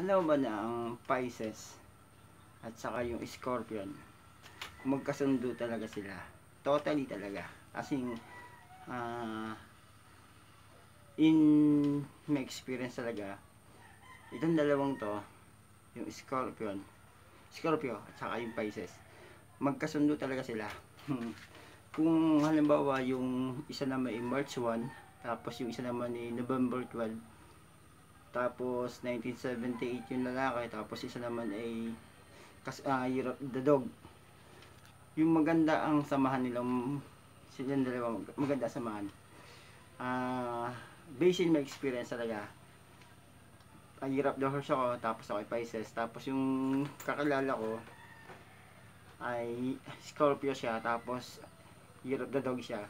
Alam ba na ang Pisces at saka yung Scorpion, magkasundo talaga sila. Totally talaga. As in, ah, in my experience talaga, itong dalawang to, yung Scorpion, Scorpio at saka yung Pisces, magkasundo talaga sila. kung halimbawa yung isa naman ay March 1, tapos yung isa naman ay November 12, tapos 1978 yung lalaki, tapos isa naman ay kas, uh, Year of the Dog. Yung maganda ang samahan nilang silang dalawa mag- maganda samahan. Ah, based in my experience talaga. Uh, Year of the Horse ako, tapos ako ay Pisces, tapos yung kakilala ko ay Scorpio siya, tapos of the Dog siya.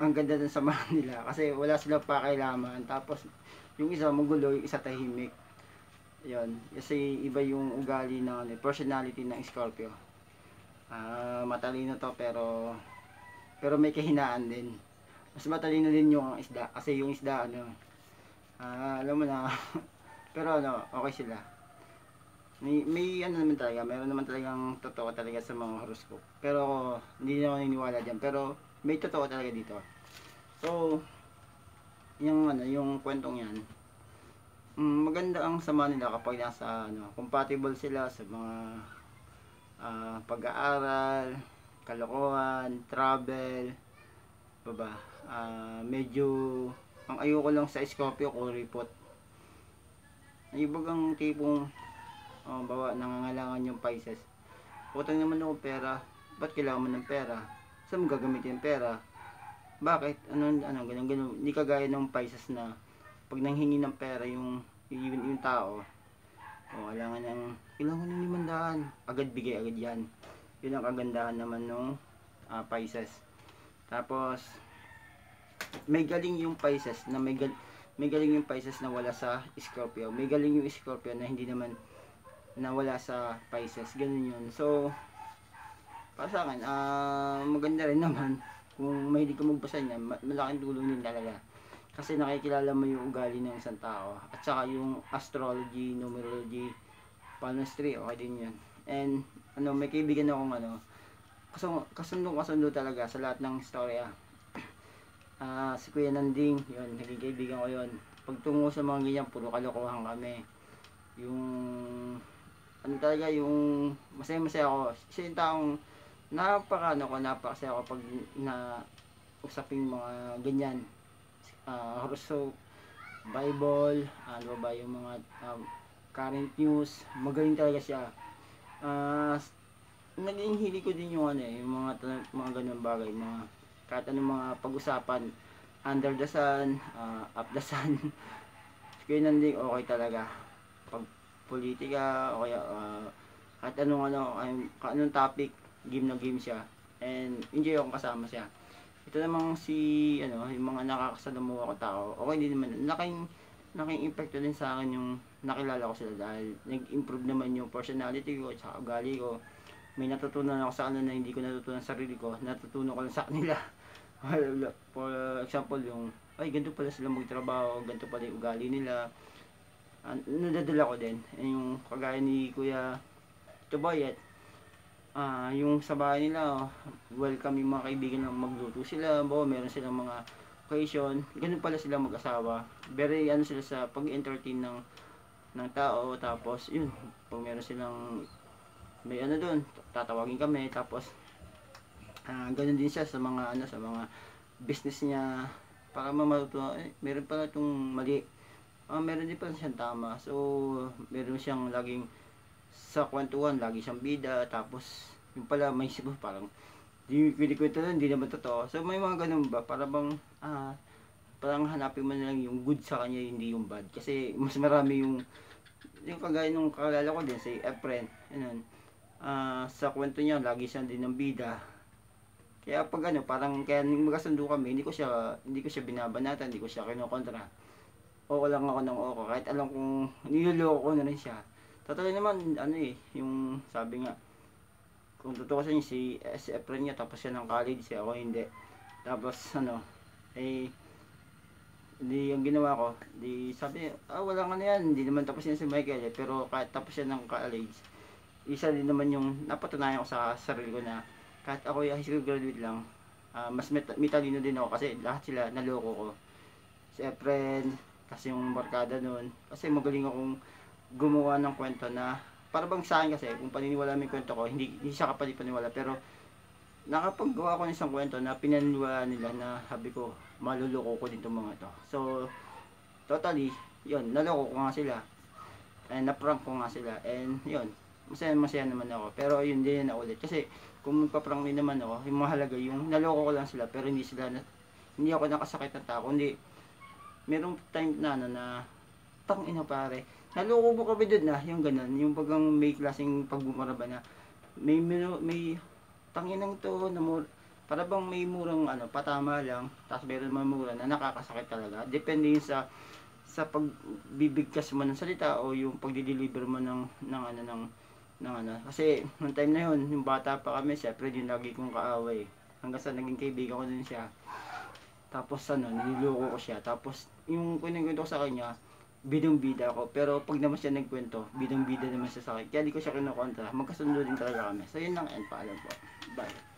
Ang ganda ng samahan nila kasi wala silang pakailaman. Tapos yung isa magulo, yung isa tahimik. Yun. Kasi iba yung ugali ng ano, personality ng Scorpio. Ah, matalino to pero pero may kahinaan din. Mas matalino din yung isda kasi yung isda ano ah, alam mo na pero ano, okay sila. May, may ano naman talaga, meron naman talagang totoo talaga sa mga horoscope. Pero hindi na ako naniniwala dyan. Pero may totoo talaga dito. So, yung ano, yung kwentong yan, mm, maganda ang sama nila kapag nasa ano, compatible sila sa mga ah, pag-aaral, kalokohan, travel, baba. Ah, medyo ang ayoko lang sa Scorpio kuripot. Yung bagang tipong oh, bawa nangangailangan yung Pisces. Utang naman ako pera. Ba't kailangan mo ng pera? Saan mo gagamitin yung pera? Bakit? Ano, ano, ganun, ganun. Hindi kagaya ng Pisces na pag nanghingi ng pera yung, yung, yung tao, o oh, kailangan ng, kailangan ng limandaan. Agad bigay, agad yan. Yun ang kagandahan naman ng uh, Pisces. Tapos, may galing yung Pisces na may, gal may galing yung Pisces na wala sa Scorpio. May galing yung Scorpio na hindi naman nawala sa Pisces. Ganun yun. So, para sa akin, uh, maganda rin naman kung mahilig ka magbasa niya, malaking tulong din talaga. Kasi nakikilala mo yung ugali ng isang tao. At saka yung astrology, numerology, palmistry, okay din yun. And, ano, may kaibigan akong ano, kaso, kasundo kasundo talaga sa lahat ng storya. Ah, uh, si Kuya Nanding, yun, naging kaibigan ko yun. Pagtungo sa mga ganyan, puro kalokohan kami. Yung, ano talaga, yung, masaya-masaya ako. Siya yung taong, napaka, ano ko, napakasaya ako pag na, usapin mga ganyan uh, horoscope, Bible, ano ba yung mga um, current news, magaling talaga siya. Uh, naging hili ko din yung ano eh, yung mga mga ganung bagay, mga kahit anong mga pag-usapan under the sun, uh, up the sun. Kaya nanding okay talaga. Pag politika o kaya uh, kahit anong ano, kahit anong topic, game na game siya. And enjoy akong kasama siya. Ito namang si ano yung mga nakakasalamuha ko tao okay din naman laking laking impact din sa akin yung nakilala ko sila dahil nag-improve naman yung personality ko at saka ugali ko. May natutunan ako sa kanila na hindi ko natutunan sa sarili ko. Natutunan ko lang sa kanila. For example yung ay ganito pala sila magtrabaho ganito pala yung ugali nila. Uh, nadadala ko din. Yung kagaya ni Kuya Tubayet ah, yung sa bahay nila, oh, welcome yung mga kaibigan na magluto sila, bo, meron silang mga occasion, ganun pala sila mag-asawa. Very ano sila sa pag-entertain ng ng tao, tapos yun, pag meron silang may ano doon, tatawagin kami, tapos ah, ganun din siya sa mga ano sa mga business niya para mamaluto, eh, meron pala itong mali. Ah, meron din pala siyang tama. So, meron siyang laging sa kwentuhan, lagi siyang bida, tapos yung pala may sibo parang di pinikwento na, hindi naman totoo. So may mga ganun ba, para bang, ah, parang hanapin mo na lang yung good sa kanya, hindi yung bad. Kasi mas marami yung, yung kagaya nung kalala ko din, si Efren, ano, ah, sa kwento niya, lagi siyang din ng bida. Kaya pag ano, parang kaya magkasundo kami, hindi ko siya, hindi ko siya binabanatan, hindi ko siya kinokontra. Oo lang ako ng oko, kahit alam kong niloloko ko na rin siya Totoo naman, ano eh, yung sabi nga, kung totoo sa niya, si, si Efren niya, tapos siya ng college, siya ako hindi. Tapos, ano, eh, Di ang ginawa ko, di sabi, ah wala nga na yan, hindi naman tapos yan si Michael eh. Pero kahit tapos yan ng college, isa din naman yung napatunayan ko sa sarili ko na kahit ako yung high school graduate lang, ah, mas may talino din ako kasi lahat sila naloko ko. Si Efren, kasi yung barkada nun, kasi magaling akong gumawa ng kwento na para bang sa akin kasi kung paniniwala mo kwento ko, hindi, hindi siya kapalipaniwala pero nakapaggawa ko ng isang kwento na pinaniniwala nila na sabi ko, maluloko ko din itong mga to. So, totally, yun, naloko ko nga sila. And naprank ko nga sila. And yun, masaya masaya naman ako. Pero yun din na ulit. Kasi kung magpa-prank din naman ako, yung mahalaga yung naloko ko lang sila pero hindi sila na, hindi ako nakasakit ng tao. Hindi, merong time na ano na tang ina pare. Naloko mo kami dun na, yung ganun, yung bagang may klaseng pagbumaraba na may may, tanginang to na mur, para bang may murang ano, patama lang, tapos meron naman mura na nakakasakit talaga. Depende yun sa sa pagbibigkas mo ng salita o yung pagdi-deliver mo ng ng ano ng ng ano. Kasi nung time na yun, yung bata pa kami, syempre yung lagi kong kaaway. Hanggang sa naging kaibigan ko din siya. Tapos ano, nililoko ko siya. Tapos yung kunikwento ko sa kanya, bidong-bida ako. Pero pag naman siya nagkwento, bidong-bida naman siya sa akin. Kaya di ko siya kinukontra. Magkasundo din talaga kami. So yun lang and paalam po. Bye.